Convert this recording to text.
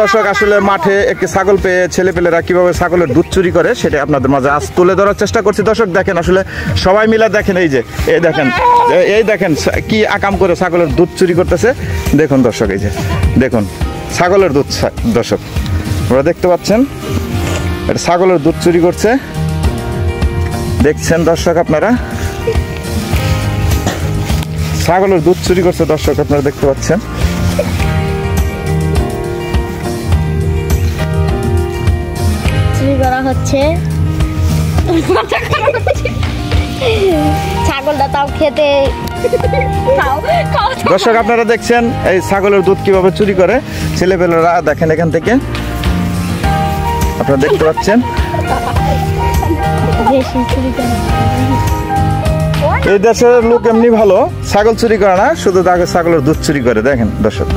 দর্শক, আসলে মাঠে একটি ছাগল পেয়ে ছেলেপেলেরা কীভাবে ছাগলের দুধ চুরি করে সেটা আপনাদের মাঝে আজ তুলে ধরার চেষ্টা করছি। দর্শক, দেখেন, আসলে সবাই মিলে দেখেন, এই যে, এই দেখেন এই দেখেন, কি আকাম করে ছাগলের দুধ চুরি করতেছে। দেখুন দর্শক, এই যে, দেখুন, ছাগলের দুধ, দর্শক, আপনারা দেখতে পাচ্ছেন, এটা ছাগলের দুধ চুরি করছে। দেখছেন দর্শক আপনারা? ছাগলের দুধ চুরি করছে দর্শক, আপনারা দেখতে পাচ্ছেন। হচ্ছে। ছাগলটা তাও খেতে দর্শক আপনারা দেখছেন এই ছাগলের দুধ কীভাবে চুরি করে? ছেলেপেলেরা দেখেন এখান থেকে। আপনারা দেখতে পাচ্ছেন। এই দেশের লোক এমনি ভালো। ছাগল চুরি করে না শুধু তাকে ছাগলের দুধ চুরি করে দেখেন দর্শক।